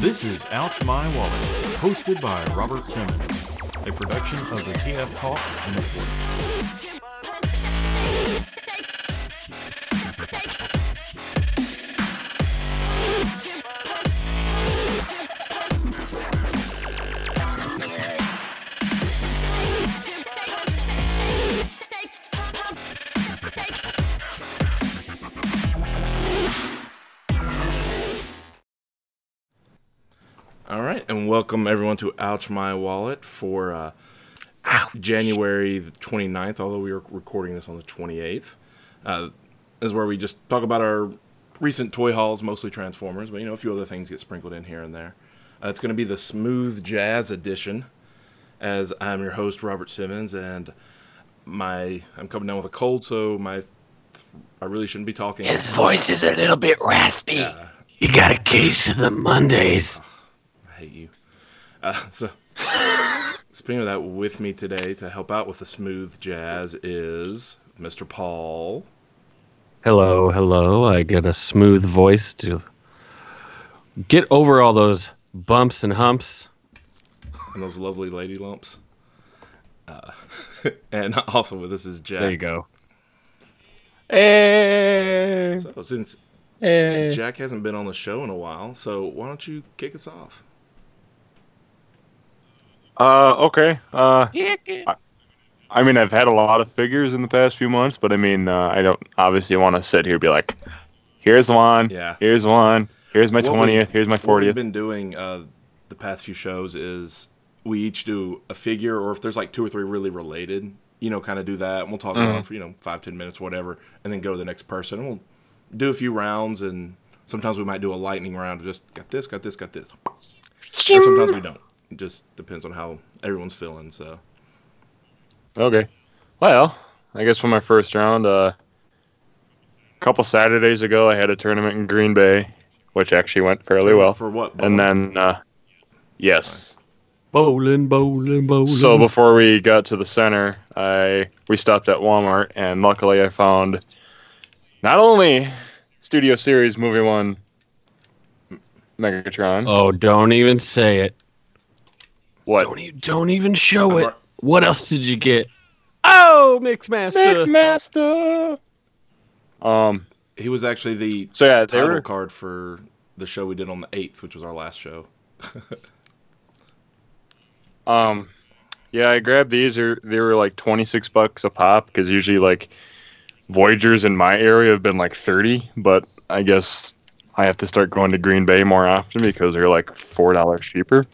This is Ouch My Wallet, hosted by Robert Simmons, a production of the TF Talk Network. Welcome everyone to Ouch My Wallet for uh, January the 29th, although we are recording this on the 28th. Uh, this is where we just talk about our recent toy hauls, mostly Transformers, but you know, a few other things get sprinkled in here and there. Uh, it's going to be the Smooth Jazz edition, as I'm your host, Robert Simmons, and my I'm coming down with a cold, so my I really shouldn't be talking. His voice is a little bit raspy. Yeah. You got a case of the Mondays. I hate you. Uh, so, speaking of that, with me today to help out with the smooth jazz is Mr. Paul. Hello, hello. I get a smooth voice to get over all those bumps and humps. and those lovely lady lumps. Uh, and also with us is Jack. There you go. Hey, So since hey. Jack hasn't been on the show in a while, so why don't you kick us off? Uh, okay. Uh, I mean, I've had a lot of figures in the past few months, but I mean, uh, I don't obviously want to sit here and be like, here's one, Yeah. here's one, here's my What twentieth, here's my What we've been doing uh, the past few shows is we each do a figure, or if there's like two or three really related, you know, kind of do that. And we'll talk about Mhm. them for you know five ten minutes, whatever, and then go to the next person. And we'll do a few rounds, and sometimes we might do a lightning round. Just got this, got this, got this. Or sometimes we don't. It just depends on how everyone's feeling. So Okay. Well, I guess for my first round, uh, a couple Saturdays ago, I had a tournament in Green Bay, which actually went fairly well. for what? And then, uh, yes. Bowling, bowling, bowling. So before we got to the center, I we stopped at Walmart, and luckily I found not only Studio Series Movie One Megatron. oh, don't even say it. What? Don't, e- don't even show I'm it. ar- What else did you get? Oh, Mixmaster. Mixmaster. Um. he was actually the So yeah, they title were. card for the show we did on the eighth, which was our last show. Um. Yeah, I grabbed these. They they were like twenty six bucks a pop because usually like Voyagers in my area have been like thirty, but I guess I have to start going to Green Bay more often because they're like four dollars cheaper.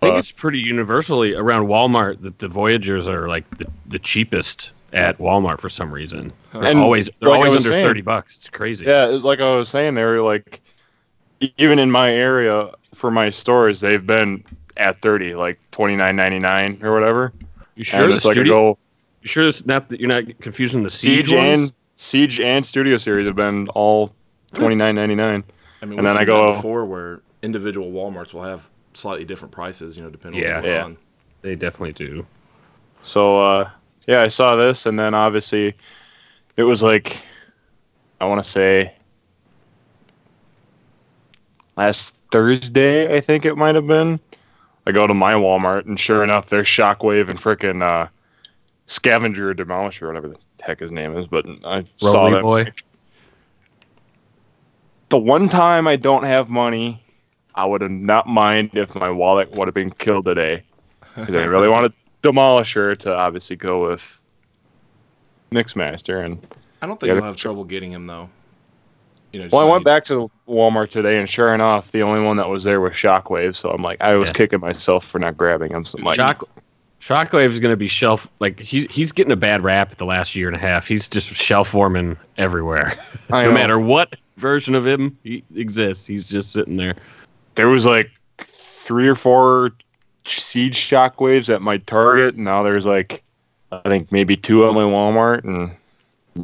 I think Uh, it's pretty universally around Walmart that the Voyagers are like the, the cheapest at Walmart for some reason. They're And always they're like always under saying- thirty bucks. It's crazy. Yeah, it's like I was saying, they were like, even in my area for my stores, they've been at thirty, like twenty nine ninety nine or whatever. You sure and the it's like I studio? go You sure it's not that you're not confusing the siege, Siege ones? and Siege and Studio Series have been all twenty nine ninety nine. I mean, And then I go- that before where individual WalMarts will have slightly different prices, you know, depending Yeah. on what's Yeah. on. They definitely do. So uh, yeah, I saw this, and then obviously it was like I want to say last Thursday, I think it might have been. I go to my Walmart, and sure enough, there's Shockwave and frickin' uh, Scavenger or Demolisher, whatever the heck his name is. But I saw Rolly that. boy. The one time I don't have money, I would have not mind if my wallet would have been killed today, because I really wanted Demolisher to obviously go with Mixmaster, and I don't think Yeah, you'll have trouble getting him though. You know, well, I went back to Walmart today, and sure enough, the only one that was there was Shockwave. So I'm like, I was Yeah. kicking myself for not grabbing him. So I'm like, Shock Shockwave is going to be shelf like he, he's getting a bad rap the last year and a half. He's just shelf forming everywhere. No know. matter what version of him he exists, he's just sitting there. There was like three or four siege shockwaves at my Target. and Now there's like, I think maybe two at my Walmart, and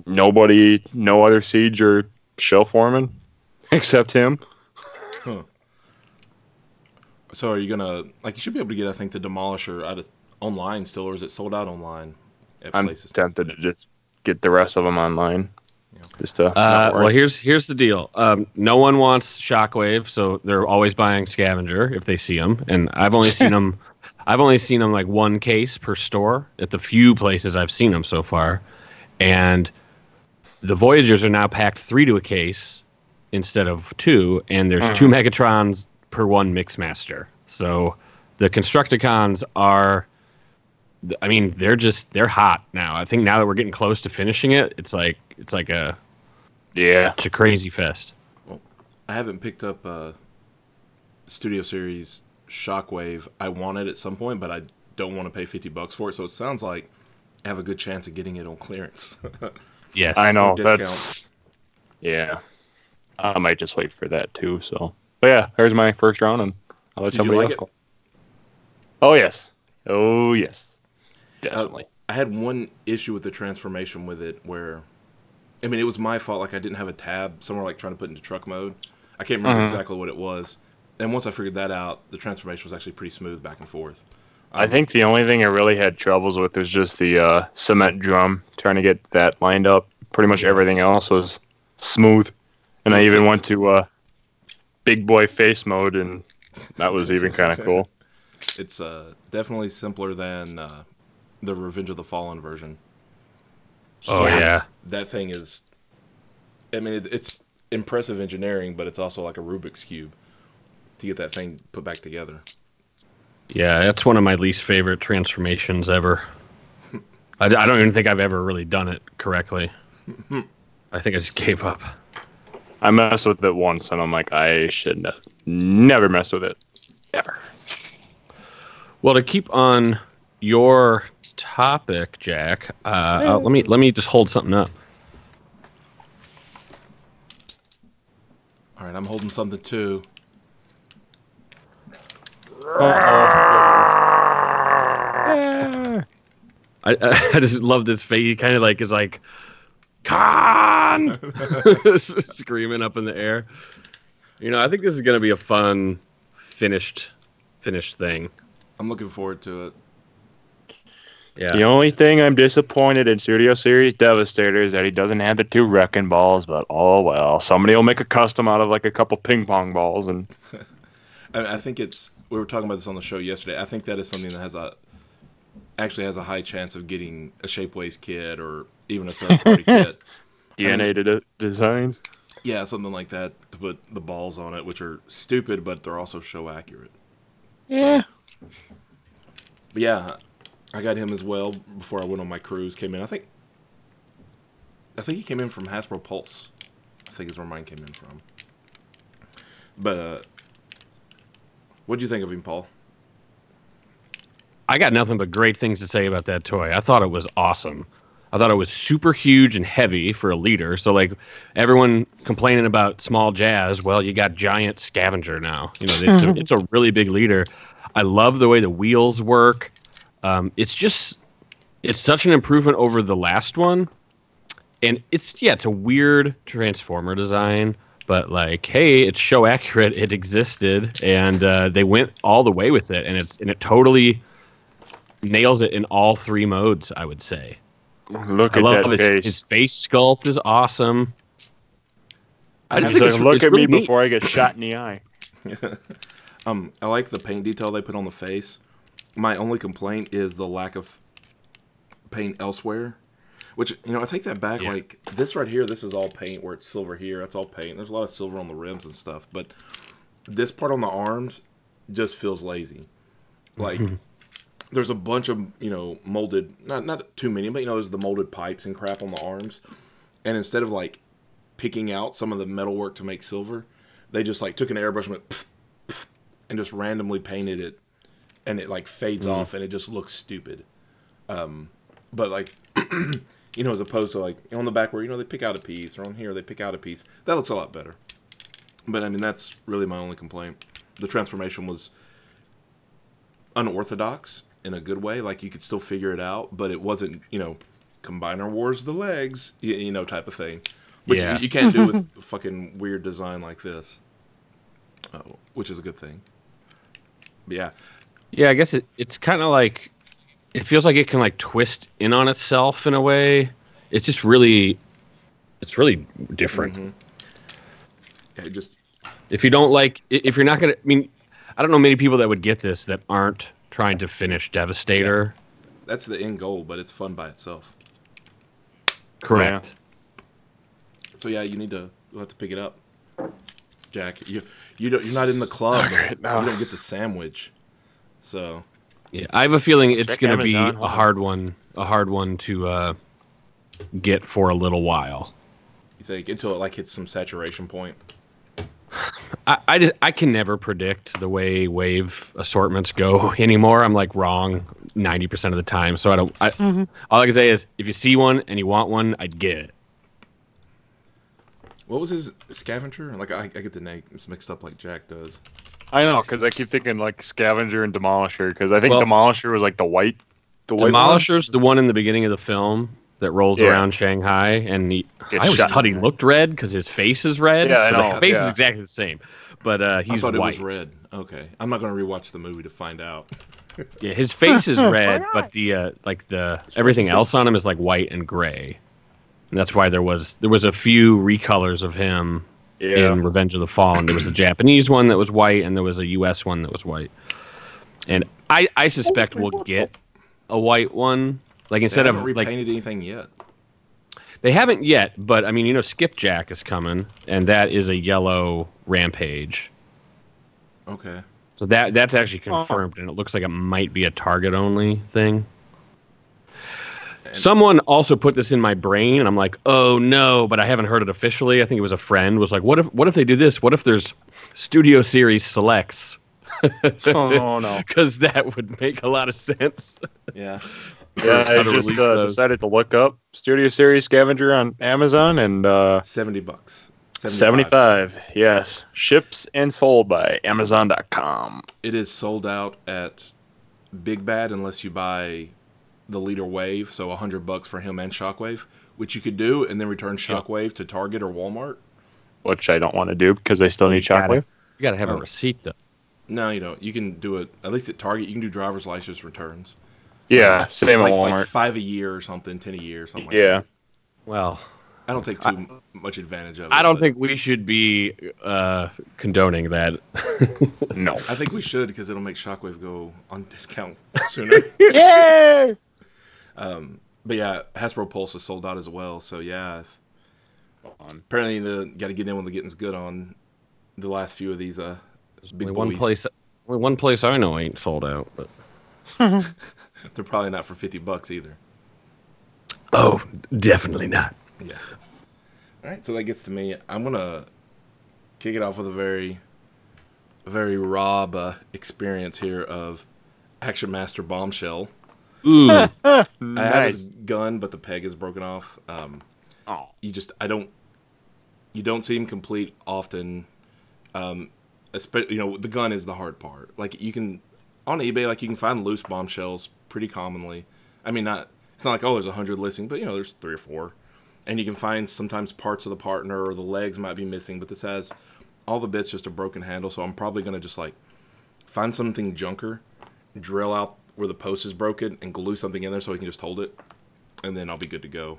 nobody, no other siege or shell foreman except him. So are you gonna like? You should be able to get, I think, the Demolisher out of online still, or is it sold out online at I'm places? tempted to just get the rest of them online. Just to Uh, well, here's here's the deal. Um, no one wants Shockwave, so they're always buying Scavenger if they see them. And I've only seen them. I've only seen them like one case per store at the few places I've seen them so far. And the Voyagers are now packed three to a case instead of two, and there's two Megatrons per one Mixmaster. So the Constructicons are. I mean, they're just they're hot now. I think now that we're getting close to finishing it, it's like it's like a yeah. it's a crazy fest. I haven't picked up uh, Studio Series Shockwave. I want it at some point, but I don't want to pay fifty bucks for it. So it sounds like I have a good chance of getting it on clearance. Yes. I know that's yeah. I might just wait for that too. So, but yeah, there's my first round, and I'll let Did you somebody like else it? go. Oh yes, oh yes, definitely. I had one issue with the transformation with it where, I mean, it was my fault. Like I didn't have a tab somewhere, like trying to put into truck mode. I can't remember Mhm. exactly what it was. And once I figured that out, the transformation was actually pretty smooth back and forth. I think the only thing I really had troubles with was just the uh, cement drum, trying to get that lined up. Pretty much everything else was smooth, and I even went to uh, big boy face mode, and that was even kind of cool. It's uh, definitely simpler than uh, the Revenge of the Fallen version. Oh yeah. That thing is, I mean, it's, it's impressive engineering, but it's also like a Rubik's cube to get that thing put back together. Yeah, that's one of my least favorite transformations ever. I, I don't even think I've ever really done it correctly. I think I just gave up. I messed with it once, and I'm like, I should have never messed with it, ever. Well, to keep on your topic, Jack, uh, uh, let me let me just hold something up. All right, I'm holding something too. I I, I just love this face. He kind of like is like, con, screaming up in the air. You know, I think this is gonna be a fun, finished, finished thing. I'm looking forward to it. Yeah. The only thing I'm disappointed in Studio Series Devastator is that he doesn't have the two wrecking balls, but oh well. Somebody will make a custom out of like a couple ping pong balls, and I, I think it's. We were talking about this on the show yesterday. I think that is something that has a actually has a high chance of getting a Shapeways kit or even a third party kit. DNA to designs. Yeah, something like that to put the balls on it, which are stupid, but they're also show accurate. Yeah. But yeah, I got him as well before I went on my cruise. Came in, I think. I think he came in from Hasbro Pulse. I think is where mine came in from. But uh, what do you think of him, Paul? I got nothing but great things to say about that toy. I thought it was awesome. I thought it was super huge and heavy for a leader. So like everyone complaining about small jazz, well, you got giant scavenger now. You know, it's a, it's a really big leader. I love the way the wheels work. Um, it's just it's such an improvement over the last one. And it's yeah, it's a weird transformer design, but like, hey, it's show accurate. It existed, and uh, they went all the way with it, and it's and it totally nails it in all three modes. I would say. Look I at love that his, face. his face sculpt is awesome. I just like, it's, look it's at really me neat. before I get shot in the eye. Um, I like the paint detail they put on the face. My only complaint is the lack of paint elsewhere. Which you know, I take that back. Yeah. Like this right here, this is all paint. Where it's silver here, that's all paint. There's a lot of silver on the rims and stuff, but this part on the arms just feels lazy. Like there's a bunch of you know molded, not not too many, but you know there's the molded pipes and crap on the arms, and instead of like picking out some of the metalwork to make silver, they just like took an airbrush and went pff, pff, and just randomly painted it, and it like fades off and it just looks stupid. Um, but like, you know, as opposed to like on the back where you know they pick out a piece, or on here they pick out a piece, that looks a lot better. But I mean, that's really my only complaint. The transformation was unorthodox in a good way. Like you could still figure it out, but it wasn't, you know, combiner wars the legs, you, you know, type of thing. Which Yeah. you, you can't do with fucking weird design like this. Oh, which is a good thing. But yeah, Yeah, I guess it, it's kind of like it feels like it can like twist in on itself in a way. It's just really it's really different. Mhm. Yeah, just If you don't like, if you're not gonna, I mean, I don't know many people that would get this that aren't trying to finish Devastator. that's the end goal, but it's fun by itself. Correct. So yeah, you need to you'll have to pick it up, Jack. You you don't you're not in the club. Alright, no. You don't get the sandwich. So Yeah, I have a feeling it's Check going to be a hard one, a hard one to uh, get for a little while. you think until it like hits some saturation point. I, I, just, I can never predict the way wave assortments go anymore. I'm like wrong 90% of the time. So I don't, I, all I can say is if you see one and you want one, I'd get it. What was his scavenger? Like I, I get the names mixed up like Jack does. I know, because I keep thinking like Scavenger and Demolisher, because I think Well- Demolisher was like the white, the white one. Demolisher's the one in the beginning of the film that rolls Yeah. around Shanghai. And he, Gets I always shot thought he looked red because his face is red. Yeah, I So The face yeah. is exactly the same. But uh, I he's thought white. it was red. Okay, I'm not gonna rewatch the movie to find out. Yeah, his face is red, but the uh, like the everything else on him is like white and gray. And that's why there was there was a few recolors of him Yeah. in Revenge of the Fallen. There was a Japanese one that was white, and there was a U.S. one that was white. And I I suspect we'll get a white one. Like They instead haven't of like repainted anything yet. they haven't yet, but I mean you know Skipjack is coming, and that is a yellow Rampage. Okay. So that that's actually confirmed, and it looks like it might be a target only thing. And- Someone also put this in my brain, and I'm like, oh no, but I haven't heard it officially. I think it was a friend was like, what if what if they do this? What if there's Studio Series selects? oh no. Because that would make a lot of sense. Yeah. Yeah, I just uh, decided to look up Studio Series Scavenger on Amazon and uh, Seventy bucks. 75. Yes. Ships and sold by Amazon.com. It is sold out at Big Bad unless you buy the leader wave, so a hundred bucks for him and Shockwave, which you could do, and then return Shockwave to Target or Walmart. Which I don't want to do because I still need Got it. Shockwave. You got to have Oh. a receipt though. No, you don't. You can do it at least at Target. You can do driver's license returns. Yeah, same like, at like Walmart. five a year or something, ten a year, or something like yeah. that. Well, I don't take too m much advantage of it. I don't but think we should be uh, condoning that. No. I think we should because it'll make Shockwave go on discount sooner. yeah. Um, but yeah, Hasbro Pulse is sold out as well. So yeah, if- On. apparently the got to get in when the getting's good on the last few of these uh big only one boys. place, only one place I know ain't sold out. But They're probably not for fifty bucks either. oh, definitely not. Yeah. All right, so that gets to me. I'm gonna kick it off with a very, very Rob uh, experience here of Action Master Bombshell. Ooh, I have his gun, but the peg is broken off. Um, Oh. you just I don't you don't see him complete often. Um, espe- you know the gun is the hard part. Like you can on eBay, like you can find loose bombshells pretty commonly. I mean, not it's not like oh there's a hundred listing, but you know there's three or four, and you can find sometimes parts of the partner or the legs might be missing, but this has all the bits just a broken handle. So I'm probably gonna just like find something junker, drill out where the post is broken, and glue something in there so we can just hold it, and then I'll be good to go.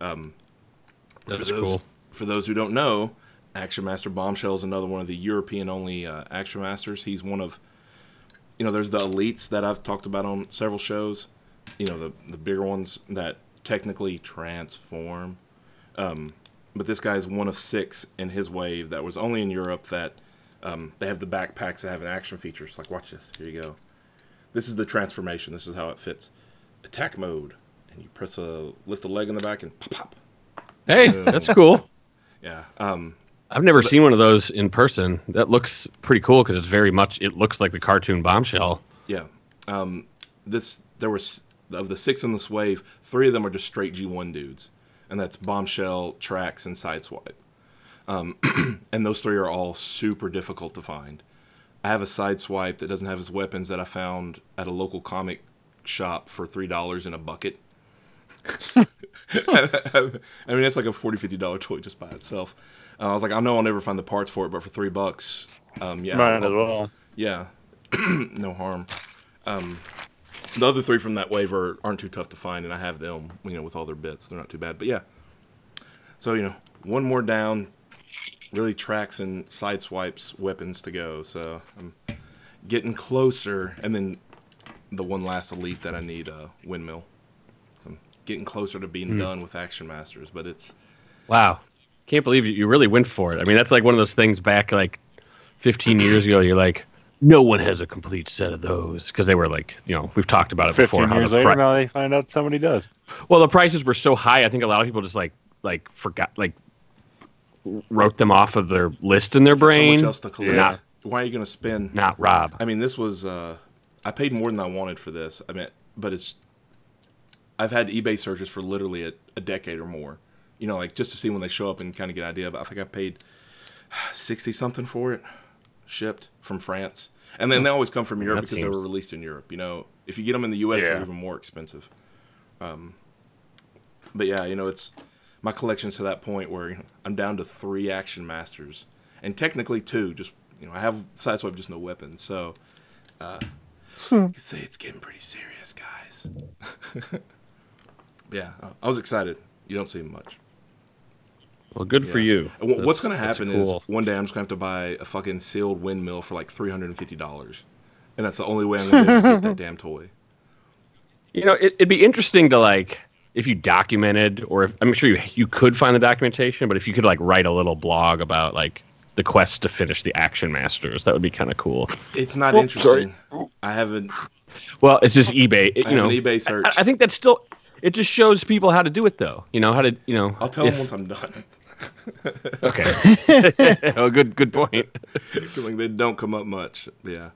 Um, That's for those, cool. For those who don't know, Action Master Bombshell is another one of the European only uh, Action Masters. He's one of, you know, there's the elites that I've talked about on several shows. You know, the the bigger ones that technically transform. Um, but this guy's one of six in his wave that was only in Europe that um, they have the backpacks that have an action features. Like, watch this. Here you go. This is the transformation. This is how it fits. Attack mode, and you press a lift a leg in the back and pop pop. Hey, that's cool. Yeah. Um, I've never So the- seen one of those in person. That looks pretty cool because it's very much. It looks like the cartoon bombshell. yeah. Um, this there was of the six in this wave, three of them are just straight G1 dudes, and that's Bombshell, tracks, and Sideswipe. Um, and those three are all super difficult to find. I have a Sideswipe that doesn't have his weapons that I found at a local comic shop for three dollars in a bucket. I mean, it's like a 40 50 dollar toy just by itself. Uh, I was like, I know I'll never find the parts for it, but for three bucks, um, yeah, Might as well. yeah, no harm. Um, the other three from that wave are, aren't too tough to find, and I have them, you know, with all their bits. They're not too bad, but yeah. So you know, one more down, really tracks and sideswipes weapons to go. So I'm getting closer, and then the one last elite that I need, uh, windmill. So I'm getting closer to being Hmm. done with Action Masters, but it's Wow. Can't believe you, you really went for it. I mean, that's like one of those things back like 15 years ago. You're like, no one has a complete set of those because they were like, you know, we've talked about it before. Fifteen how years the later, pri- now they find out somebody does. well, the prices were so high. I think a lot of people just like like forgot like wrote them off of their list in their so brain. much else to collect. Not- Why are you gonna spend? Not Rob. I mean, this was uh, I paid more than I wanted for this. I mean, but it's I've had eBay searches for literally a, a decade or more. You know, like just to see when they show up and kind of get an idea. But I think I paid sixty something for it, shipped from France, and then they always come from Europe That because they were released in Europe. You know, if you get them in the U.S., they're even more expensive. Um, but yeah, you know, it's my collection's to that point where I'm down to three Action Masters, and technically two. Just you know, I have Sideswipe, just no weapons. So, uh, you could say it's getting pretty serious, guys. yeah, uh, I was excited. You don't see much. Well, good for you. And what's That's- gonna happen cool. is one day I'm just gonna have to buy a fucking sealed windmill for like three hundred and fifty dollars, and that's the only way I'm going to get that damn toy. You know, it, it'd be interesting to like if you documented, or if I'm sure you you could find the documentation, but if you could like write a little blog about like the quest to finish the Action Masters, that would be kind of cool. It's not Oh, interesting. I haven't. Well, it's just eBay. It, I you have know, an eBay search. I, I think that's still. It just shows people how to do it, though. You know how to. You know. I'll tell if- them once I'm done. Okay. oh, good. Good point. like they don't come up much. Yeah,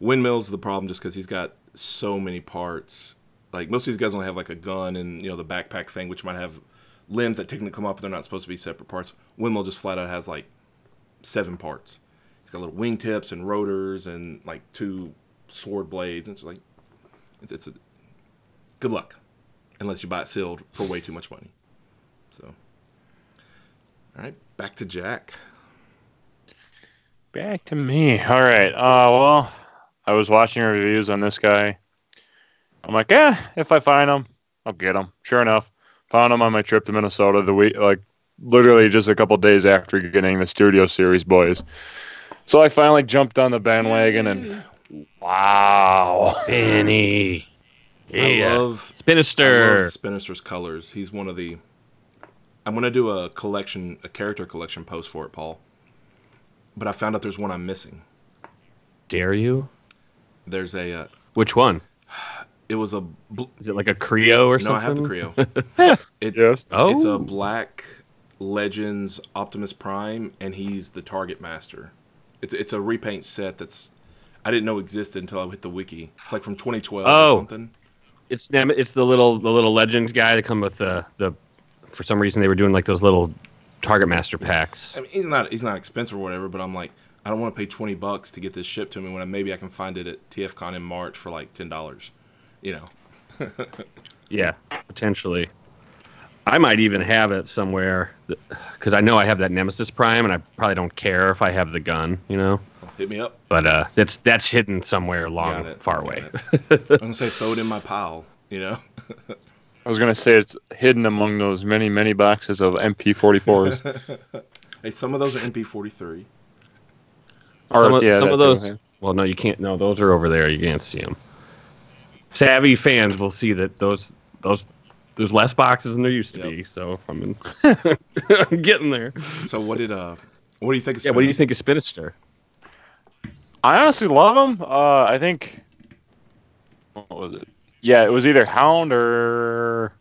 windmills the problem just because he's got so many parts. Like most of these guys only have like a gun and you know the backpack thing, which might have limbs that technically come up, but they're not supposed to be separate parts. Windmill just flat out has like seven parts. It's got little wingtips and rotors and like two sword blades. And it's like it's, it's a good luck unless you buy it sealed for way too much money. So, all right, back to Jack. Back to me. All right. Uh, well, I was watching reviews on this guy. I'm like, eh, if I find them, I'll get them. Sure enough, found them on my trip to Minnesota the week, like literally just a couple days after getting the Studio Series boys. So I finally jumped on the bandwagon and wow. Benny. I Yeah. love I Spinister. love Spinister's colors. He's one of the. I'm gonna do a collection, a character collection post for it, Paul. But I found out there's one I'm missing. Dare you? There's a. Uh, Which one? It was a. Bl- Is it like a Kre-O or no, something? I have the Kre-O. it, Yes. Oh. It's a oh. black Legends Optimus Prime, and he's the Target Master. It's it's a repaint set that's. I didn't know existed until I hit the wiki. It's like from 2012 Oh. or something. It's Nem- it's the little the little legend guy that come with the the. For some reason, they were doing like those little Target Master packs. I mean, he's not he's not expensive or whatever, but I'm like, I don't want to pay twenty bucks to get this shipped to me when I, maybe I can find it at TFCon in March for like ten dollars. You know, Yeah, potentially. I might even have it somewhere because I know I have that Nemesis Prime, and I probably don't care if I have the gun, you know. hit me up. But uh, that's that's hidden somewhere long, far away. I'm gonna say throw it in my pile. You know, I was gonna say it's hidden among those many, many boxes of MP44s. hey, some of those are MP43. Or- some of, yeah, some of those. Well, no, you can't. No, those are over there. You can't see them. Savvy fans will see that those those there's less boxes than there used to Yep. be. So I'm, in, I'm getting there. So what did uh, what do you think? Of Yeah. What do you think of Spinister? I honestly love them. Uh, I think what was it? Yeah, it was either Hound or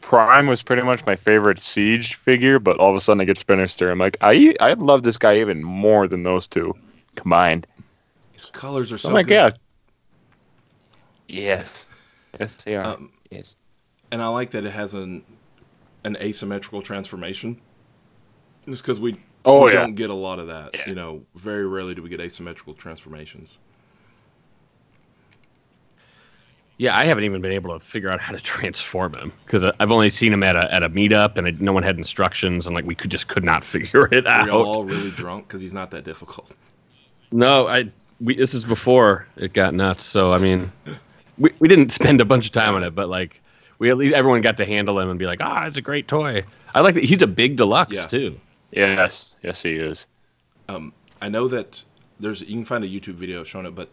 Prime was pretty much my favorite Siege figure, but all of a sudden I get Spinister. I'm like, I I love this guy even more than those two combined. His colors are so oh my good. god. Yes. Yes, they are. Um, yes. and I like that it has an an asymmetrical transformation. Just because we Oh we yeah. don't get a lot of that. Yeah. You know, very rarely do we get asymmetrical transformations. Yeah, I haven't even been able to figure out how to transform him because I've only seen him at a at a meetup and it, no one had instructions and like we could just could not figure it out. We're all really drunk because he's not that difficult. No, I we this is before it got nuts. So I mean, we we didn't spend a bunch of time on it, but like we at least everyone got to handle him and be like, ah, it's a great toy. I like that he's a big deluxe Yeah. too. Yes, yes, he is. Um, I know that there's you can find a YouTube video showing it, but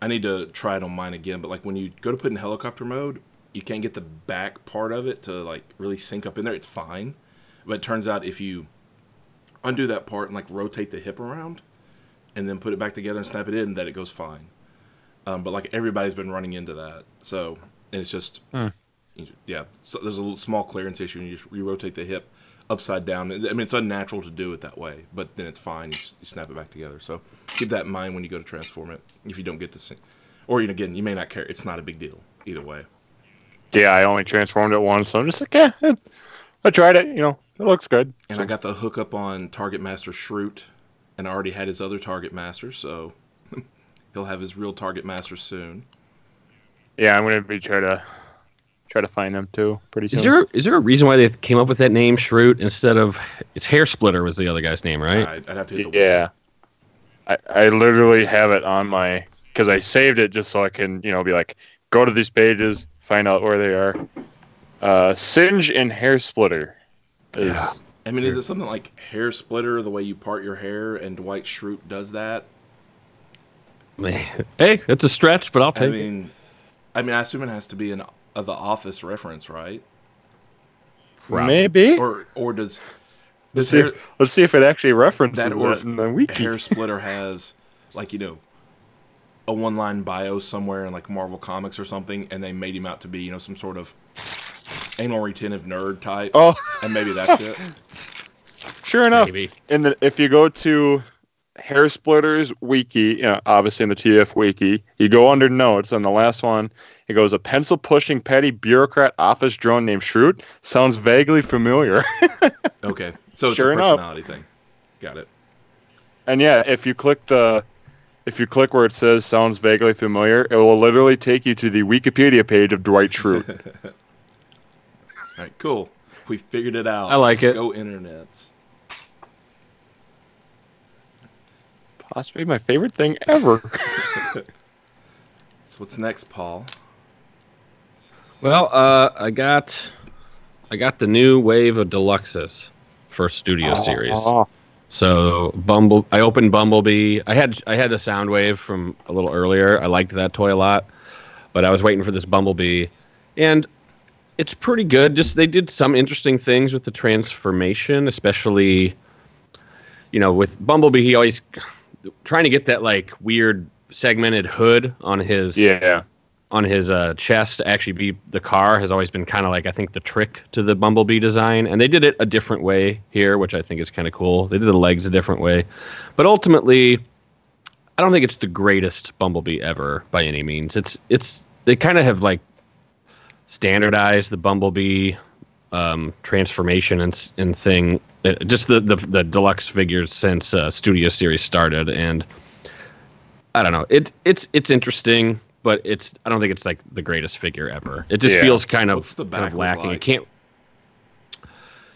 I need to try it on mine again. But like when you go to put in helicopter mode, you can't get the back part of it to like really sink up in there. It's fine, but it turns out if you undo that part and like rotate the hip around, and then put it back together and snap it in, that it goes fine. Um, but like everybody's been running into that, so and it's just Hmm. yeah. So there's a little small clearance issue, and you just re-rotate the hip upside down. I mean, it's unnatural to do it that way, but then it's fine. You, you snap it back together. So keep that in mind when you go to transform it. If you don't get to see, or you know, again, you may not care. It's not a big deal either way. Yeah, I only transformed it once, so I'm just like, yeah, eh, I tried it. You know, it looks good. And I got the hookup on Target Master Shroot, and I already had his other Target Master, so he'll have his real Target Master soon. Yeah, I'm gonna be try to try to find them too pretty soon. Is there is there a reason why they came up with that name Shroot instead of it's Hair Splitter was the other guy's name, right? I, I'd have to hit the Yeah, I I literally have it on my because I saved it just so I can you know be like go to these pages, find out where they are. Uh, Singe and Hair Splitter is Yeah. I mean, is it something like Hair Splitter, the way you part your hair, and Dwight Schrute does that? Man, Hey, it's a stretch, but I'll I take it. mean, I mean, I assume it has to be an uh, the Office reference, right? maybe. Or or does let's see. hair, let's see if it actually references that that, or in the wiki. Hair Splitter has like you know a one line bio somewhere in like Marvel Comics or something, and they made him out to be you know some sort of anal retentive nerd type, Oh, and maybe that's it. sure enough. Maybe. in the if you go to hair splitters wiki you know, obviously in the tf wiki you go under notes on the last one it goes a pencil pushing petty bureaucrat office drone named Shroot sounds vaguely familiar Okay, so it's Sure a enough. thing. Got it. and yeah if you click the if you click where it says sounds vaguely familiar it will literally take you to the wikipedia page of dwight Schrute. All right, cool. We figured it out. I like it. Go internets. Possibly my favorite thing ever So what's next, Paul? Well, uh, I got I got the new wave of deluxes for Studio Series. Oh, So Bumble, I opened Bumblebee. I had I had a Soundwave from a little earlier. I liked that toy a lot, but I was waiting for this Bumblebee, and it's pretty good. Just they did some interesting things with the transformation, especially, you know, with Bumblebee. He always trying to get that like weird segmented hood on his yeah on his uh, chest to actually be the car has always been kind of like I think the trick to the Bumblebee design, and they did it a different way here, which I think is kind of cool. They did the legs a different way, but ultimately, I don't think it's the greatest Bumblebee ever by any means. It's it's they kind of have like standardized the Bumblebee um, transformation and and thing, uh, just the, the the deluxe figures since uh, Studio Series started, and I don't know. It it's it's interesting, but it's I don't think it's like the greatest figure ever. It just Yeah. feels kind of, What's the kind of lacking. like? It can't.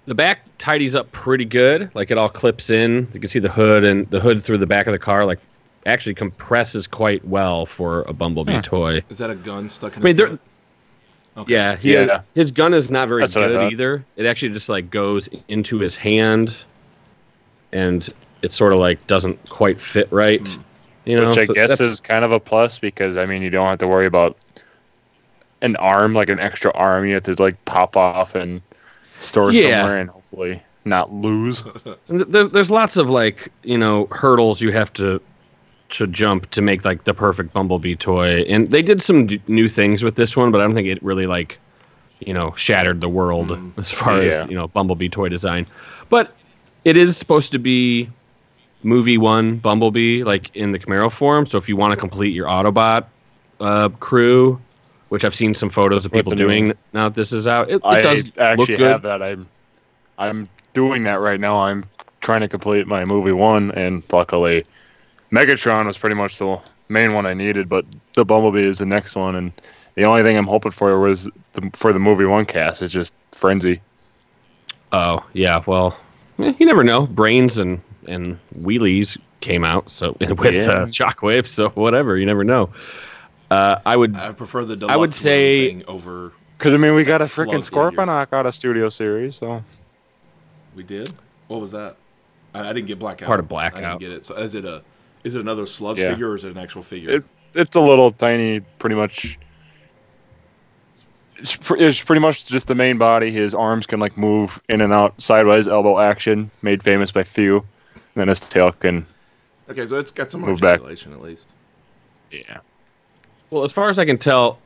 The back tidies up pretty good. Like it all clips in. You can see the hood and the hood through the back of the car. Like actually compresses quite well for a Bumblebee Huh. toy. Is that a gun stuck in I mean, there- butt? Okay. Yeah, he, Yeah. his gun is not very That's good either. It actually just like goes into his hand, and it sort of like doesn't quite fit right. Hmm. You know, which I so guess that's- is kind of a plus because I mean you don't have to worry about an arm like an extra arm you have to like pop off and store Yeah. somewhere and hopefully not lose. And th- there's lots of like you know hurdles you have to to jump to make like the perfect bumblebee toy and they did some d- new things with this one but i don't think it really like you know shattered the world Mm. as far as you know bumblebee toy design but it is supposed to be movie one bumblebee like in the camaro form so if you want to complete your autobot uh, crew which i've seen some photos of people doing now that this is out it, it I does actually look good have that. I'm I'm doing that right now. I'm trying to complete my movie one, and luckily, Megatron was pretty much the main one I needed, but the Bumblebee is the next one, and the only thing I'm hoping for was the, for the movie one cast is just Frenzy. Oh yeah, well, eh, you never know. Brains and and wheelies came out, so with Yeah. uh, Shockwave, so whatever. You never know. Uh, I would. I prefer the I would say- thing over Because I mean, we got a freaking figure. Scorponok out of Studio Series, so We did. What was that? I, I didn't get blackout. Part of blackout. I didn't get it. So is it a is it another slug Yeah. figure or is it an actual figure? It- it's a little tiny, pretty much. It's, pr- it's pretty much just the main body. His arms can like move in and out sideways, elbow action, made famous by Thew. And then his tail can, okay, so it's got some Move back. at least. yeah. Well, as far as I can tell,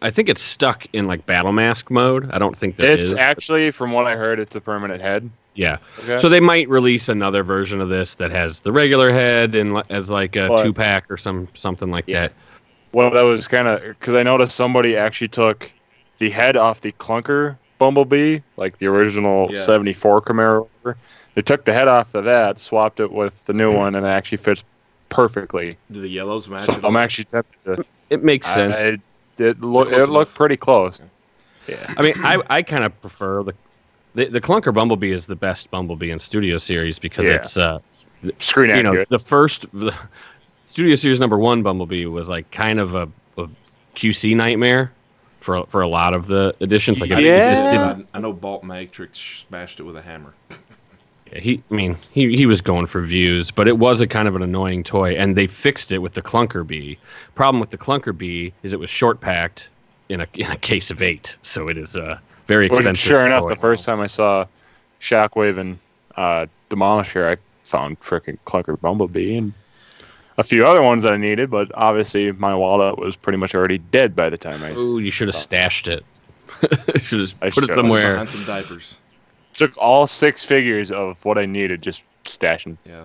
I think it's stuck in like battle mask mode. I don't think that It's is. actually, from what I heard, it's a permanent head. Yeah. Okay. So they might release another version of this that has the regular head and as like a But- two pack or some something like Yeah. that. Well, that was kind of because I noticed somebody actually took the head off the clunker Bumblebee, like the original Yeah. '74 Camaro. They took the head off of that, swapped it with the new mm-hmm. one, and it actually fits perfectly. Do the yellows match So it? I'm all? actually tempted to. It makes sense. I, it look, Close it looked pretty close. Yeah. I mean, I, I kind of prefer the, the the Clunker Bumblebee is the best Bumblebee in Studio Series because Yeah. it's uh Screen you know the first the Studio Series number one Bumblebee was like kind of a, a QC nightmare for for a lot of the editions. Like it, it just Yeah. didn't. I know Bolt Matrix smashed it with a hammer. He I mean he he was going for views, but it was a kind of an annoying toy, and they fixed it with the Clunker Bee. Problem with the Clunker Bee is it was short packed in a in a case of eight, so it is uh very Which, expensive. sure enough, the first time I saw Shockwave and uh, Demolisher, I found frickin' Clunker Bumblebee and a few other ones that I needed, but obviously my wallet was pretty much already dead by the time I Ooh, you should have stashed it. should have put it should've. somewhere. Behind some diapers. took all six figures of what I needed, just stashing. Yeah.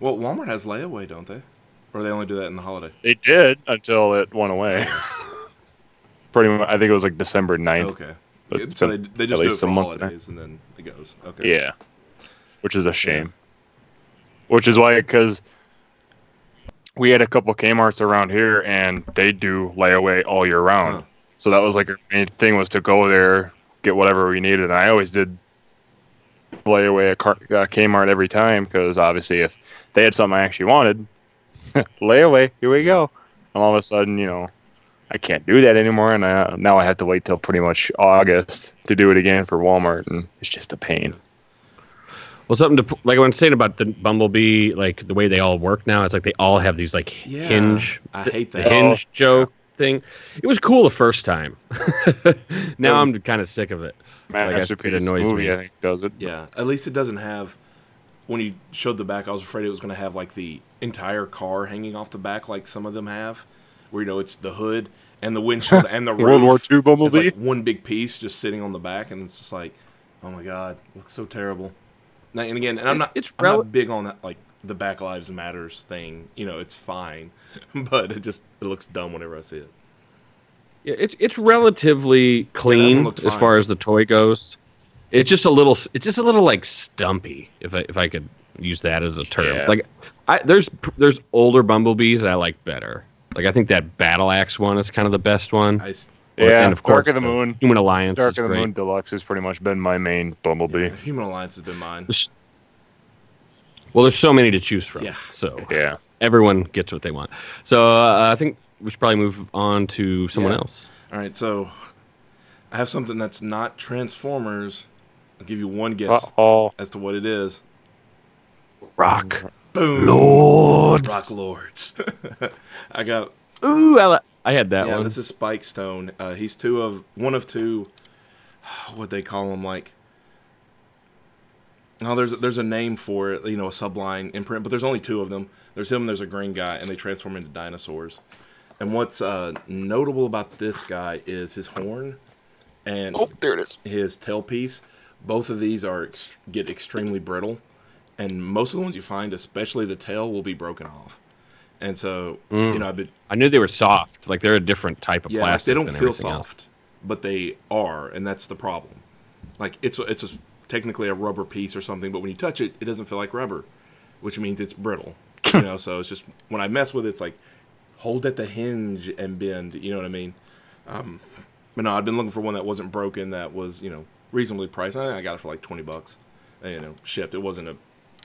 Well, Walmart has layaway, don't they? Or they only do that in the holiday? They did until it went away. pretty much, I think it was like December 9th. Okay. So it's so they, they at just do it least for a month holidays and then it goes. Okay. Yeah, which is a shame. Which is why, because we had a couple Kmart's around here, and they do layaway all year round. Huh. So that was like our main thing was to go there, get whatever we needed, and I always did layaway at Car- uh, Kmart every time because obviously if they had something I actually wanted, layaway, here we go. And all of a sudden, you know, I can't do that anymore, and I, now I have to wait till pretty much August to do it again for Walmart, and it's just a pain. Well, something to pu- like I was saying about the Bumblebee, like the way they all work now. It's like they all have these like Yeah, hinge, I hate the that. hinge joke thing. It was cool the first time. now I'm kind of sick of it. Like, I- Masterpiece it annoys movie, me. I think, does it. Yeah. At least it doesn't have. When you showed the back, I was afraid it was going to have like the entire car hanging off the back, like some of them have, where you know it's the hood and the windshield and the roof. World War II It's Bumblebee. like one big piece just sitting on the back, and it's just like, oh my god, it looks so terrible. Now, and again, and I'm not, it's I'm rel- not big on that like the Back Lives Matters thing. You know, it's fine, but it just it looks dumb whenever I see it. Yeah, it's it's relatively clean looked as far as the toy goes. It's just a little. It's just a little like stumpy, if I if I could use that as a term. Yeah. Like, I there's there's older bumblebees that I like better. Like I think that battle axe one is kind of the best one. I s- Yeah, and of course Dark of the Moon. Human Alliance Dark is of the great. Moon Deluxe has pretty much been my main Bumblebee. yeah, Human Alliance has been mine. Well, there's so many to choose from. Yeah. So Yeah. everyone gets what they want. So uh, I think we should probably move on to someone Yeah. else. All right, so I have something that's not Transformers. I'll give you one guess Uh-oh. as to what it is. Rock Boom. Lord. Rock Lords. I got Ooh, I, I had that one. yeah. one. This is Spike Stone. Uh, he's two of one of two. What they call him like? Oh, there's there's a name for it. You know, a subline imprint, but there's only two of them. There's him. and There's a green guy, and they transform into dinosaurs. And what's uh, notable about this guy is his horn, and Oh, there it is. his tailpiece. Both of these are get extremely brittle, and most of the ones you find, especially the tail, will be broken off. And so, Mm. you know, I've been I knew they were soft. Like they're a different type of yeah, plastic. they don't feel everything else. soft, but they are, and that's the problem. Like it's a- it's a, technically a rubber piece or something, but when you touch it, it doesn't feel like rubber, which means it's brittle. you know, so it's just when I mess with it, it's like hold at the hinge and bend. You know what I mean? Um, but no, I've been looking for one that wasn't broken, that was you know reasonably priced. I, I got it for like twenty bucks, you know, shipped. It wasn't a.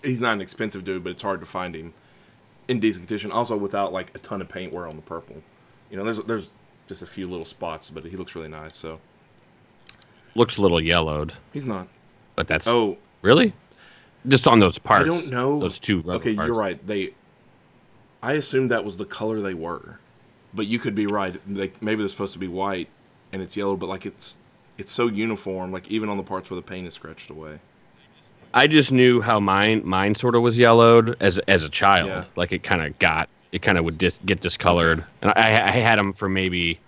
He's not an expensive dude, but it's hard to find him in decent condition. Also, without like a ton of paint wear on the purple. You know, there's there's just a few little spots, but he looks really nice. So looks a little yellowed, He's not. but that's Oh, really just on those parts. I don't know. those two. Okay, parts. you're right. They. I assumed that was the color they were, but you could be right. Like maybe they're supposed to be white, and it's yellow, but like it's it's so uniform. Like even on the parts where the paint is scratched away. I just knew how mine mine sort of was yellowed as as a child. Yeah. Like it kind of got it kind of would dis, get discolored, and I I had them for maybe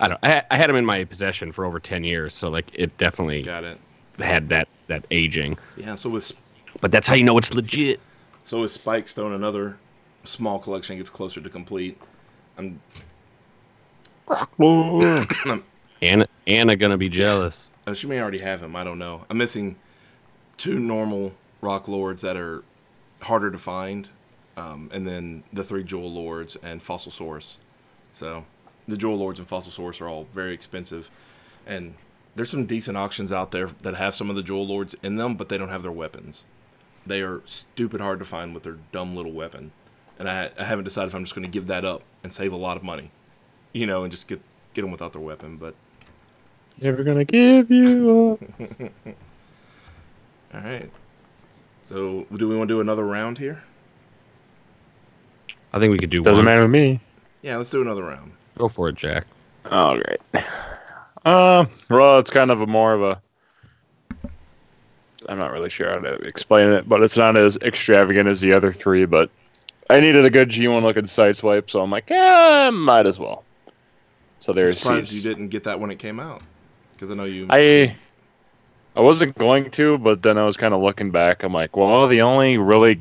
I don't I, I had them in my possession for over ten years, so like it definitely Got it. had that that aging. Yeah. So with But that's how you know it's legit. so with Spike Stone, another small collection gets closer to complete. I'm Anna Anna gonna be jealous. Uh, she may already have him. I don't know. I'm missing two normal Rock Lords that are harder to find, um, and then the three Jewel Lords and Fossil Source. So the Jewel Lords and Fossil Source are all very expensive, and there's some decent auctions out there that have some of the Jewel Lords in them, but they don't have their weapons. They are stupid hard to find with their dumb little weapon, and I, I haven't decided if I'm just going to give that up and save a lot of money, you know, and just get get them without their weapon, but. Never gonna give you up. All right. So, do we want to do another round here? I think we could do Doesn't one. matter to me. Yeah, let's do another round. Go for it, Jack. Oh, great. Um, well, it's kind of a more of a. I'm not really sure how to explain it, but it's not as extravagant as the other three. But I needed a good G1 looking Sideswipe, so I'm like, yeah, might as well. So I'm there's surprised Seeds. you didn't get that when it came out, because I know you. I I wasn't going to, but then I was kind of looking back. I'm like, well, the only really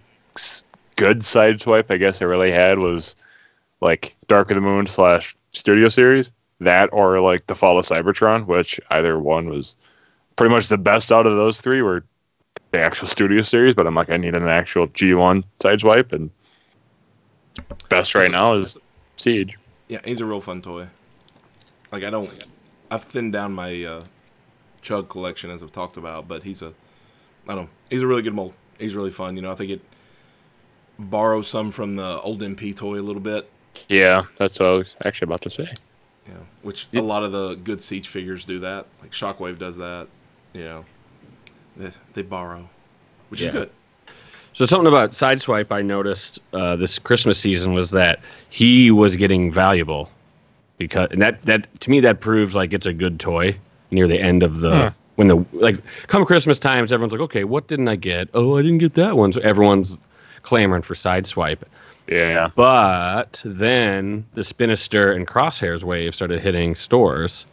good Sideswipe I guess I really had was like Dark of the Moon slash Studio Series. That or like the Fall of Cybertron, which either one was pretty much the best out of those three were the actual Studio Series. But I'm like, I need an actual G1 Sideswipe, and best right now is Siege. yeah, he's a real fun toy. Like I don't, I've thinned down my uh, Chug collection as I've talked about, but he's a, I don't know, he's a really good mold. He's really fun. You know, I think it borrows some from the old MP toy a little bit. Yeah, that's what I was actually about to say. Yeah, which a lot of the good Siege figures do that. Like Shockwave does that. You know, they, they borrow, which Yeah. is good. So something about Sideswipe I noticed uh, this Christmas season was that he was getting valuable because and that that to me that proves like it's a good toy near the end of the Huh. when the like come Christmas times everyone's like okay what didn't I get oh I didn't get that one so everyone's clamoring for Sideswipe Yeah. but then the Spinister and Crosshairs wave started hitting stores,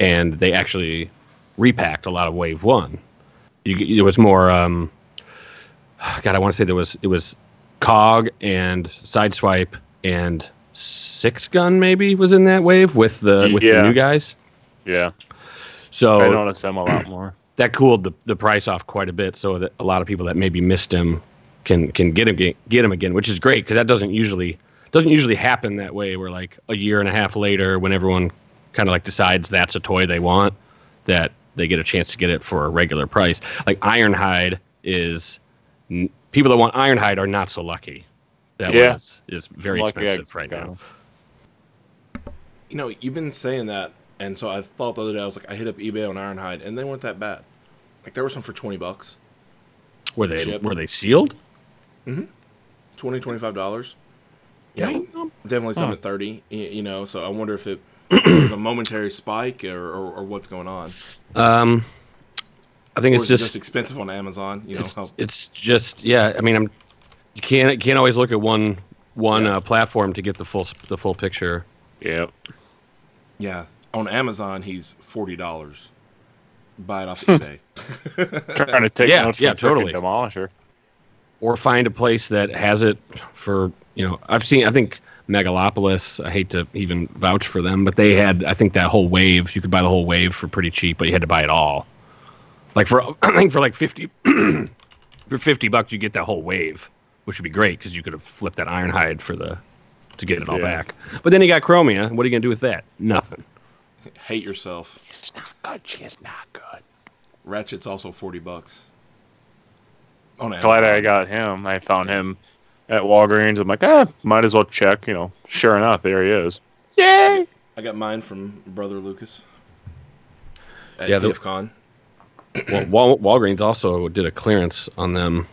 and they actually repacked a lot of Wave One. You, it was more. Um, God, I want to say there was it was Cog and Sideswipe and Six Gun maybe was in that wave with the with the new guys. Yeah. So I noticed them a lot more. that cooled the, the price off quite a bit so that a lot of people that maybe missed him can can get him get him again which is great because that doesn't usually doesn't usually happen that way where like a year and a half later when everyone kind of like decides that's a toy they want that they get a chance to get it for a regular price like ironhide is n- people that want ironhide are not so lucky that Yeah. one is, is very Lucky expensive right now. You know, you've been saying that, and so I thought the other day I was like, I hit up eBay on Ironhide, and they weren't that bad. Like there were some for twenty bucks, were they Ship. were they sealed 20 25 dollars. Yeah, Yeah. definitely some Huh. at thirty. You know, so I wonder if it was a momentary spike or, or, or what's going on. um i think Or it's is it just just expensive on Amazon. You know, it's, how, it's just yeah. I mean, I'm you can't can't always look at one one Yeah. uh, platform to get the full the full picture. Yep. yeah, on Amazon he's forty dollars. Buy it off hmm. eBay. Trying to take Yeah, notes yeah, totally. Demolisher. Or find a place that has it for you know. I've seen. I think Megalopolis. I hate to even vouch for them, but they had. I think that whole wave. You could buy the whole wave for pretty cheap, but you had to buy it all. Like for I think for like fifty for fifty bucks, you get that whole wave, which would be great because you could have flipped that Ironhide for the to get it all Yeah. back. But then you got Chromia. What are you gonna do with that? Nothing. Hate yourself. It's not good. She's not good. Ratchet's also forty bucks. On Amazon. Glad I got him. I found him at Walgreens. I'm like, ah, might as well check. You know, sure enough, there he is. Yay! I got mine from brother Lucas. At Yeah, the- well, Wal- Walgreens also did a clearance on them,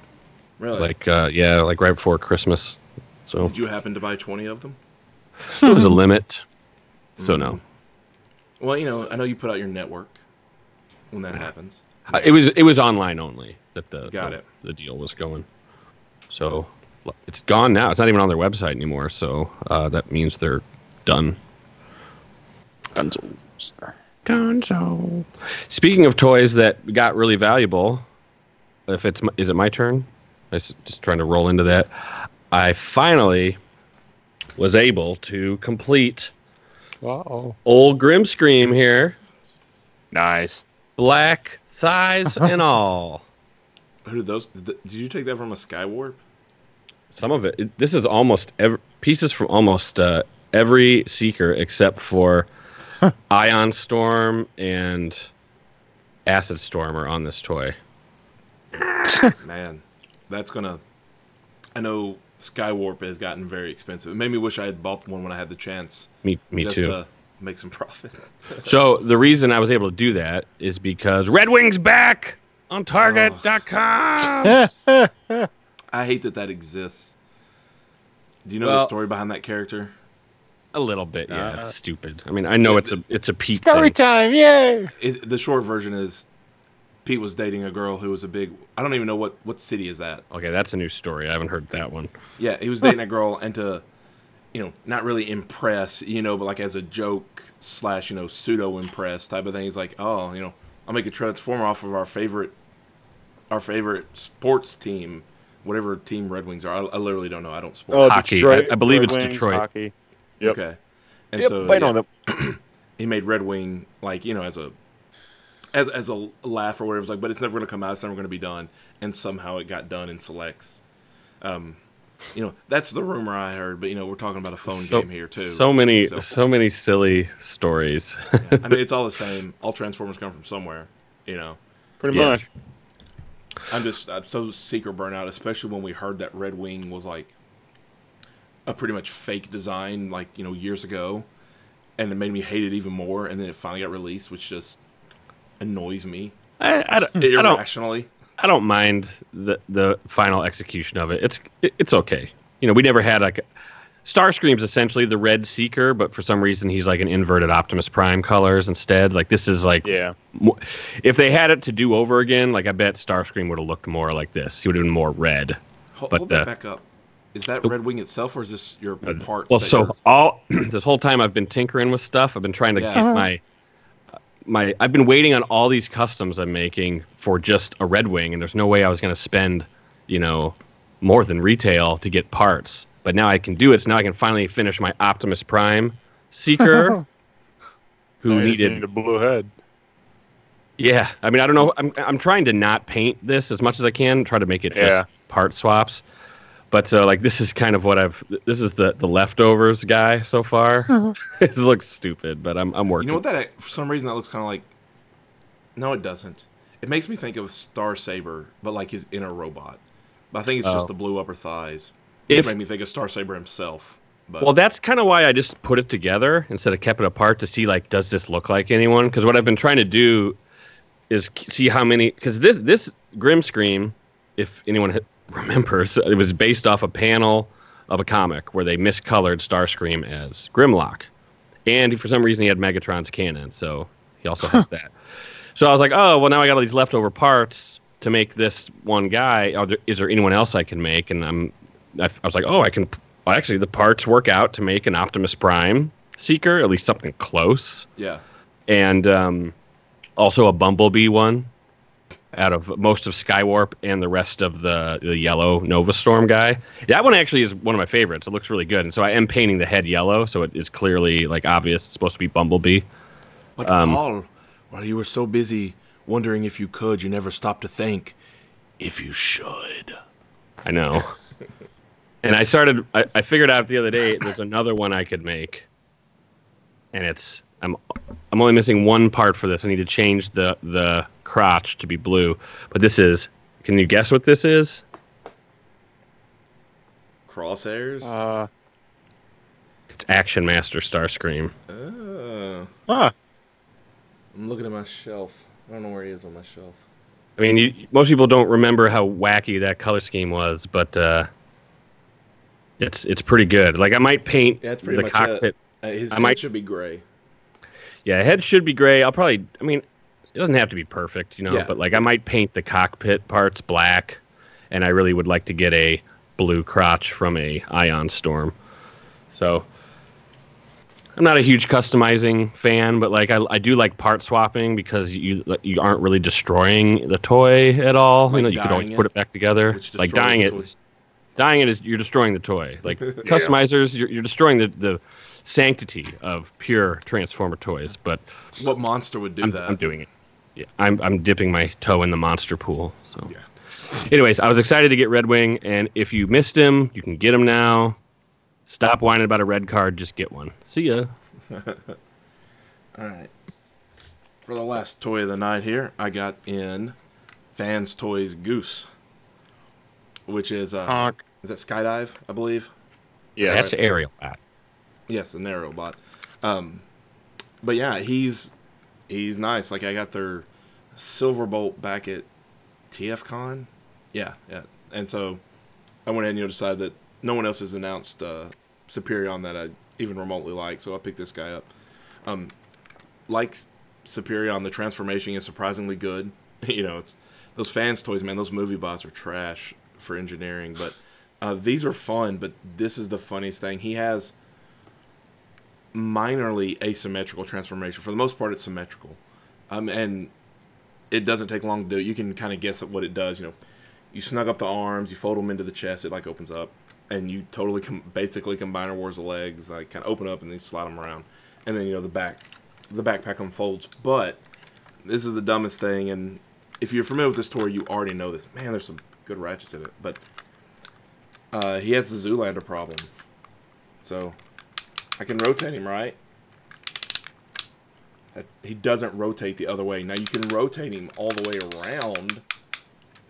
Really? like uh, yeah, like right before Christmas. So Did you happen to buy 20 of them? it was a limit. So no, Well, you know, I know you put out your network when that happens. Uh, it was it was online only that the Got the, it. the deal was going. So it's gone now. It's not even on their website anymore. So uh, that means they're done. Gonzos. Gonzo. Speaking of toys that got really valuable, if it's my, is it my turn? I was just trying to roll into that. I finally was able to complete Wow. old Grim Scream here, Nice. black thighs and all. Who did those? Did, th- did you take that from a Skywarp? Some of it. it- this is almost ev- pieces from almost uh, every seeker except for Ion Storm and Acid Storm are on this toy. Man, that's gonna. I know Skywarp has gotten very expensive. It made me wish I had bought one when I had the chance. Me, me just too. to make some profit. So the reason I was able to do that is because Red Wing's back on Target.com. I hate that that exists. Do you know the story behind that character? a little bit, yeah. Uh, it's stupid. I mean, I know it's a it's a Pete Story thing. time, yay! It, the short version is Pete was dating a girl who was a big. I don't even know what what city is that. Okay, that's a new story. I haven't heard that one. Yeah, he was dating a girl and to, you know, not really impress, you know, but like as a joke slash, you know, pseudo impress type of thing. He's like, oh, you know, I'll make a transformer off of our favorite, our favorite sports team, whatever team Red Wings are. I, I literally don't know. I don't sport. Oh, Hockey. Detroit, I- I believe Red it's Wings, Detroit. Hockey. Yep. Okay. And Yep, so I know yeah, he made Red Wing like you know as a as as a laugh or whatever. It's like, but it's never going to come out. It's never going to be done. And somehow it got done in selects. Um, you know, that's the rumor I heard. But you know, we're talking about a phone so, game here too. So many So- so many silly stories. I mean, it's all the same. All Transformers come from somewhere. You know, Pretty Yeah. much. I'm just I'm so seeker burnout, especially when we heard that Red Wing was like a pretty much fake design, like you know years ago, and it made me hate it even more. And then it finally got released, which just annoys me I, I, don't, I don't. I don't mind the the final execution of it. It's it, it's okay. You know, we never had like Starscream's essentially the Red Seeker, but for some reason he's like an inverted Optimus Prime colors instead. Like this is like Yeah. if they had it to do over again, like I bet Starscream would have looked more like this. He would have been more red. Hold, But hold the- that back up. Is that Red Wing itself, or is this your uh, parts? Well, so you're- all this whole time I've been tinkering with stuff. I've been trying to Yeah. get uh-huh. my my. I've been waiting on all these customs I'm making for just a Red Wing, and there's no way I was going to spend, you know, more than retail to get parts. But now I can do it. So now I can finally finish my Optimus Prime Seeker, who I just needed need a blue head. yeah, I mean, I don't know. I'm I'm trying to not paint this as much as I can. Try to make it just Yeah. part swaps. But so like this is kind of what I've. This is the the leftovers guy so far. it looks stupid, but I'm I'm working. you know what that for some reason that looks kind of like. No, it doesn't. It makes me think of Star Saber, but like his inner robot. But I think it's Oh. just the blue upper thighs. It If made me think of Star Saber himself. But well, that's kind of why I just put it together instead of kept it apart to see like does this look like anyone? Because what I've been trying to do is see how many. Because this this Grim Scream, if anyone h- remembers, it was based off a panel of a comic where they miscolored Starscream as Grimlock, and for some reason he had Megatron's cannon, so he also has that. So I was like, oh well, now I got all these leftover parts to make this one guy. Are there, is there anyone else I can make? And I'm, I was like, oh, I can. Well, actually, the parts work out to make an Optimus Prime Seeker, at least something close, yeah, and um, also a Bumblebee one out of most of Skywarp and the rest of the, the yellow Nova Storm guy. That one actually is one of my favorites. It looks really good, and so I am painting the head yellow, so it is clearly like obvious. It's supposed to be Bumblebee. but Um, Paul, while you were so busy wondering if you could, you never stopped to think if you should. I know. and I started. I, I figured out the other day there's another one I could make, and it's I'm I'm only missing one part for this. I need to change the the crotch to be blue. But this is. Can you guess what this is? Crosshairs. Uh, It's Action Master Starscream. Oh. ah, I'm looking at my shelf. I don't know where he is on my shelf. I mean, you, most people don't remember how wacky that color scheme was, but uh, it's it's pretty good. Like I might paint Yeah, it's pretty the much cockpit. it. Uh, his I head might- should be gray. Yeah, head should be gray. I'll probably. I mean, it doesn't have to be perfect, you know. Yeah. But like, I might paint the cockpit parts black, and I really would like to get a blue crotch from a Ion Storm. So, I'm not a huge customizing fan, but like, I, I do like part swapping because you you aren't really destroying the toy at all. Like you know, you could always dyeing put it, it back together. Like dying it, is- it is you're destroying the toy. Like customizers, you're, you're destroying the the sanctity of pure Transformer toys. But What monster would do I'm, that? I'm doing it. Yeah, I'm I'm dipping my toe in the monster pool. So, Yeah. anyways, I was excited to get Red Wing, and if you missed him, you can get him now. Stop whining about a red card. Just get one. See ya. All right. For the last toy of the night here, I got in Fans Toys Goose, which is uh, Honk. is that skydive, I believe. Yeah. That's Aerialbot. Yes, a narrow bot. Um, but yeah, he's he's nice. Like I got their Silverbolt back at TFCon. Yeah, yeah. And so I went ahead and you know decided that no one else has announced uh, Superion that I even remotely like, so I picked this guy up. Um, like Superion, the transformation is surprisingly good. you know, it's those fans toys, man. Those movie bots are trash for engineering, but uh, these are fun. But this is the funniest thing. He has minorly asymmetrical transformation. For the most part, it's symmetrical, um, and it doesn't take long to do. You can kind of guess at what it does. You know, you snug up the arms, you fold them into the chest, it like opens up, and you totally com- basically Combiner Wars the legs, like kind of open up and then you slide them around, and then you know the back, the backpack unfolds. But this is the dumbest thing, and if you're familiar with this toy, you already know this. Man, there's some good ratchets in it, but uh, he has the Zoolander problem. So I can rotate him right. He doesn't rotate the other way. Now you can rotate him all the way around.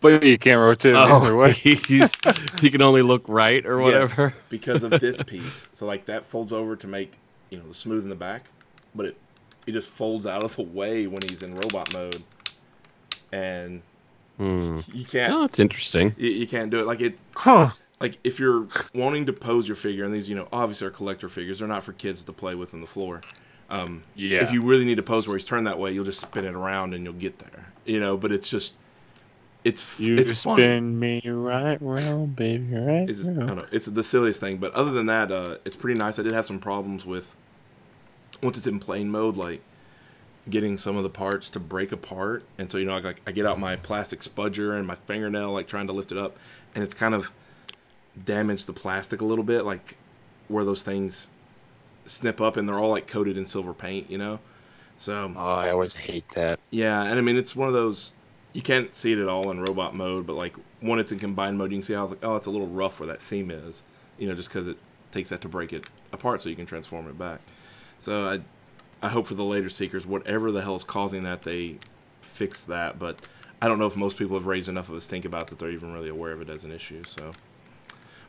But you can't rotate other Oh, way. he's, he can only look right or Yes, whatever. because of this piece. So like that folds over to make you know the smooth in the back, but it it just folds out of the way when he's in robot mode, and Hmm. you can't Oh, it's interesting. you, you can't do it like it Huh. like if you're wanting to pose your figure and these you know obviously are collector figures they're not for kids to play with on the floor um, Yeah. if you really need to pose where he's turned that way you'll just spin it around and you'll get there you know but it's just it's You it's funny. spin me right round, baby, right It's, just, I don't know, it's the silliest thing, but other than that, uh, it's pretty nice. I did have some problems with once it's in plane mode, like getting some of the parts to break apart, and so you know, I, like I get out my plastic spudger and my fingernail, like trying to lift it up, and it's kind of damaged the plastic a little bit, like where those things snip up, and they're all like coated in silver paint, you know. So Oh, I always hate that. yeah, and I mean it's one of those you can't see it at all in robot mode, but like when it's in combined mode, you can see how it's like, oh, it's a little rough where that seam is, you know, just because it takes that to break it apart so you can transform it back. So I, I hope for the later seekers, whatever the hell is causing that, they fix that. But I don't know if most people have raised enough of a stink about that they're even really aware of it as an issue. So,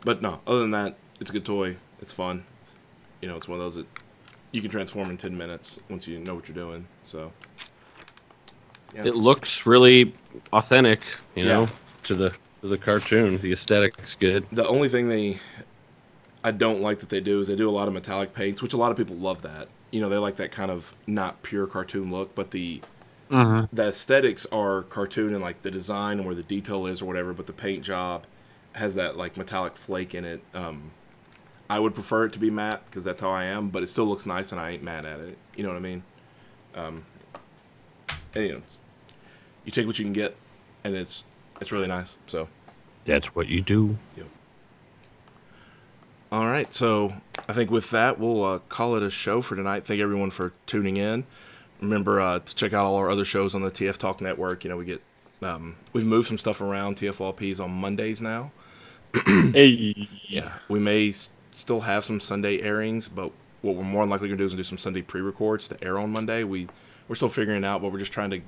but no, other than that, it's a good toy. It's fun. You know, it's one of those that you can transform in ten minutes once you know what you're doing. So. Yeah. It looks really authentic, you Yeah. know, to the to the cartoon. The aesthetic's good. The only thing they I don't like that they do is they do a lot of metallic paints, which a lot of people love that. You know, they like that kind of not pure cartoon look, but the Mm-hmm. the aesthetics are cartoon and like the design and where the detail is or whatever, but the paint job has that like metallic flake in it. Um, I would prefer it to be matte because that's how I am, but it still looks nice and I ain't mad at it. You know what I mean? Um, and you know, you take what you can get, and it's it's really nice. So. That's what you do. Yep. All right, so I think with that, we'll uh, call it a show for tonight. Thank everyone for tuning in. Remember uh, to check out all our other shows on the TF Talk Network. You know, we get um, we've moved some stuff around. TFYLP's on Mondays now. Hey. Yeah, we may s- still have some Sunday airings, but what we're more likely gonna do is do some Sunday pre-records to air on Monday. We we're still figuring out, but we're just trying to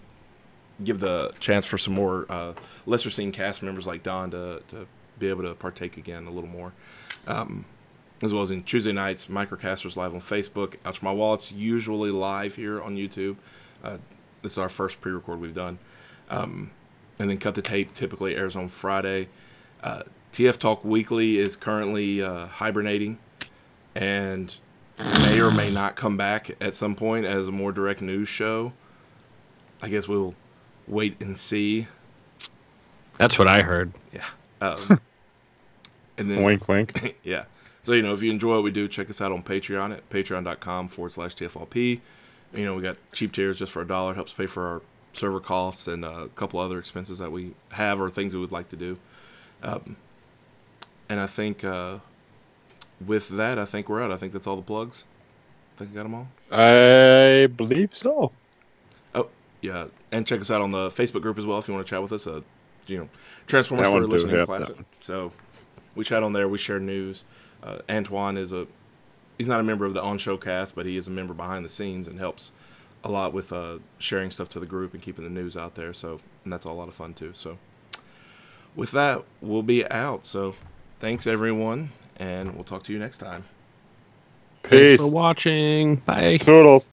give the chance for some more uh, lesser seen cast members like Don to to be able to partake again a little more. Um, as well as in Tuesday nights, Microcasters live on Facebook. Ouch My Wallet's usually live here on YouTube. Uh, this is our first pre-record we've done. Um, and then cut the tape typically airs on Friday. Uh, TF Talk Weekly is currently uh, hibernating, and may or may not come back at some point as a more direct news show. I guess we'll wait and see. That's what I heard. Um, and then Wink, wink. yeah. So, you know, if you enjoy what we do, check us out on Patreon at patreon.com forward slash TFYLP. You know, we got cheap tiers just for a dollar, helps pay for our server costs and uh, a couple other expenses that we have or things we would like to do. Um, and I think uh, with that, I think we're out. I think that's all the plugs. I think I got them all. I believe so. Oh yeah. And check us out on the Facebook group as well if you want to chat with us. Uh, you know, Transformers That for Listening yeah, Classic. So we chat on there. We share news. Uh, Antoine is a he's not a member of the on show cast, but he is a member behind the scenes and helps a lot with uh, sharing stuff to the group and keeping the news out there. So and that's a lot of fun too. So with that, we'll be out. So thanks everyone, and we'll talk to you next time. Thanks Peace. for watching. Bye. Toodles.